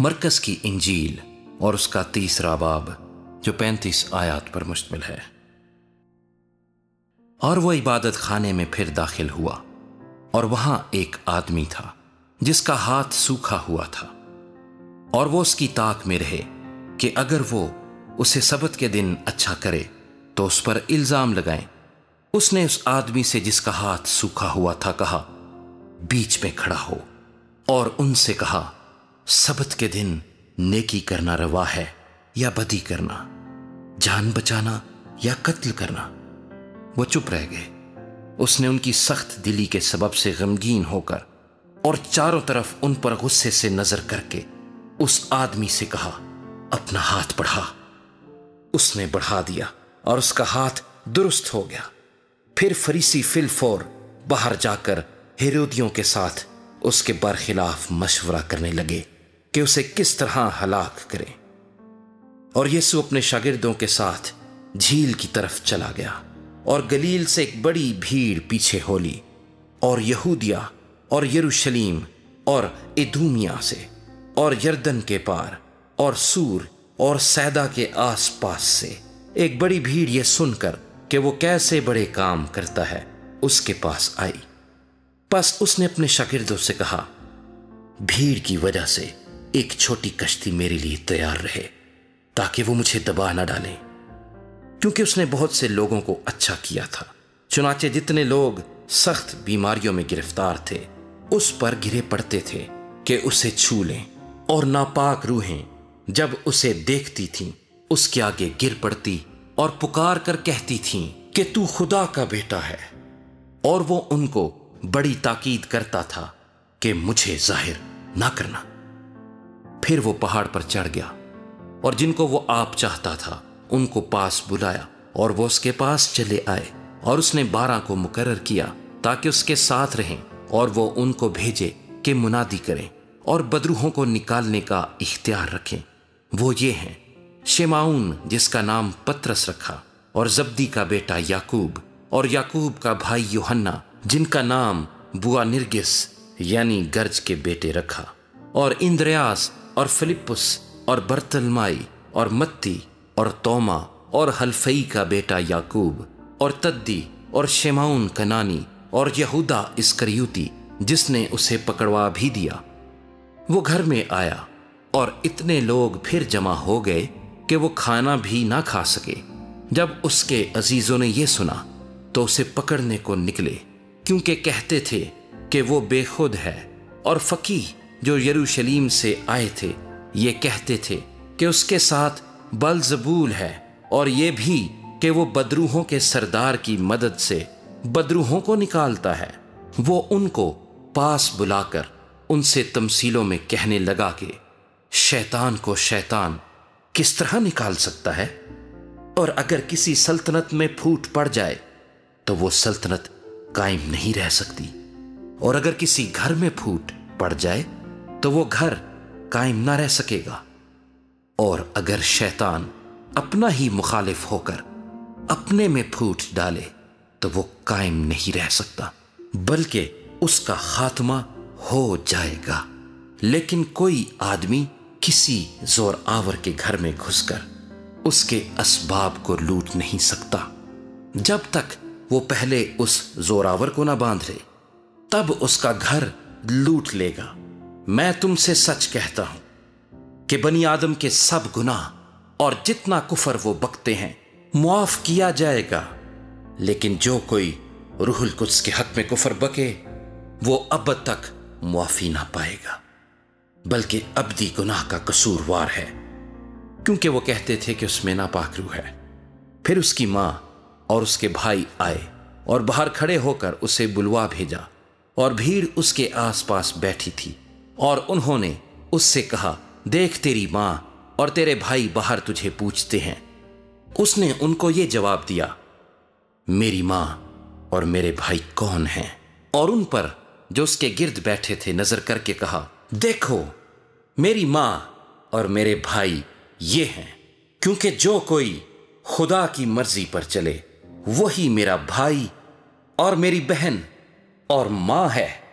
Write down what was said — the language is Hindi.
मरकज की इंजील और उसका तीसरा बाब, जो पैंतीस आयात पर मुश्तमिल है। और वह इबादत खाने में फिर दाखिल हुआ, और वहाँ एक आदमी था, जिसका हाथ सूखा हुआ था। और वो उसकी ताक में रहे कि अगर वो उसे सबत के दिन अच्छा करे तो उस पर इल्ज़ाम लगाएँ। उसने उस आदमी से जिसका हाथ सूखा हुआ था कहा, बीच में खड़ा हो। और उनसे कहा सबत के दिन नेकी करना, रवा है या बदी करना, जान बचाना या कत्ल करना। वो चुप रह गए। उसने उनकी सख्त दिली के सबब से गमगीन होकर और चारों तरफ़ उन पर गुस्से से नज़र करके उस आदमी से कहा, अपना हाथ बढ़ा। उसने बढ़ा दिया और उसका हाथ दुरुस्त हो गया। फिर फरीसी फिलफोर बाहर जाकर हेरोदियों के साथ उसके बरखिलाफ मशवरा करने लगे। कि उसे किस तरह हलाक करें। और यीशु अपने शागिर्दों के साथ झील की तरफ़ चला गया और गलील से एक बड़ी भीड़ पीछे होली और यहूदिया और यरूशलीम और इदूमिया से और यर्दन के पार और सूर और सैदा के आसपास से। एक बड़ी भीड़ यह सुनकर कि वो कैसे बड़े काम करता है, उसके पास आई। बस उसने अपने शागिर्दों से कहा, भीड़ की वजह से एक छोटी कश्ती मेरे लिए तैयार रहे, ताकि वो मुझे दबा ना डाले। क्योंकि उसने बहुत से लोगों को अच्छा किया था। चुनाचे जितने लोग सख्त बीमारियों में गिरफ़्तार थे, उस पर गिरे पड़ते थे कि उसे छू लें और नापाक रूहें। जब उसे देखती थीं, उसके आगे गिर पड़ती और पुकार कर कहती थीं कि तू खुदा का बेटा है। और वो उनको बड़ी ताकीद करता था कि मुझे ज़ाहिर ना करना। फिर वो पहाड़ पर चढ़ गया और जिनको वो आप चाहता था, उनको पास बुलाया और वो उसके पास चले आए और उसने बारह को मुकर किया ताकि उसके साथ रहें और वो उनको भेजे कि मुनादी करें और बदरूहों को निकालने का इख्तियार रखें। वो ये हैं शेमाउन जिसका नाम पत्रस रखा, और जब्दी का बेटा याकूब और याकूब का भाई योहन्ना, जिनका नाम बुआ निर्गिस, यानी गर्ज के बेटे रखा। और इंद्रयास और फिलिपुस और बर्तलमाई और मत्ती और तोमा और हल्फई का बेटा याकूब और तद्दी और शेमाउन कनानी और यहूदा इसकरियूती, जिसने उसे पकड़वा भी दिया। वो घर में आया और इतने लोग फिर जमा हो गए कि वो खाना भी ना खा सके। जब उसके अजीजों ने यह सुना तो उसे पकड़ने को निकले, क्योंकि कहते थे कि वो बेखुद है और फकी जो यरूशलीम से आए थे, ये कहते थे कि उसके साथ बलजबूल है और ये भी कि वो बदरूहों के सरदार की मदद से बदरूहों को निकालता है। वो उनको पास बुलाकर उनसे तमसीलों में कहने लगा कि, शैतान को शैतान किस तरह निकाल सकता है? और अगर किसी सल्तनत में फूट पड़ जाए तो वो सल्तनत कायम नहीं रह सकती। और अगर किसी घर में फूट पड़ जाए तो वो घर कायम ना रह सकेगा। और अगर शैतान अपना ही मुखालिफ होकर अपने में फूट डाले तो वो कायम नहीं रह सकता, बल्कि उसका खात्मा हो जाएगा। लेकिन कोई आदमी किसी ज़ोर आवर के घर में घुसकर उसके असबाब को लूट नहीं सकता। जब तक वो पहले उस जोरावर को ना बाँध ले, तब उसका घर लूट लेगा। मैं तुमसे सच कहता हूँ कि बनी आदम के सब गुनाह और जितना कुफर वो बकते हैं, मुआफ किया जाएगा। लेकिन जो कोई रूहुल कुछ के हक में कुफर बके, वो अब तक मुआफी ना पाएगा। बल्कि अबदी गुनाह का कसूरवार है, क्योंकि वो कहते थे कि उसमें ना पाकरू है। फिर उसकी माँ और उसके भाई आए और बाहर खड़े होकर उसे बुलवा भेजा और भीड़ उसके आसपास बैठी थी। और उन्होंने उससे कहा, देख तेरी माँ और तेरे भाई बाहर तुझे पूछते हैं। उसने उनको ये जवाब दिया, मेरी माँ और मेरे भाई कौन हैं? और उन पर, जो उसके गिर्द बैठे थे, नज़र करके कहा, देखो, मेरी माँ और मेरे भाई ये हैं, क्योंकि जो कोई खुदा की मर्ज़ी पर चले, वही मेरा भाई और मेरी बहन और माँ है।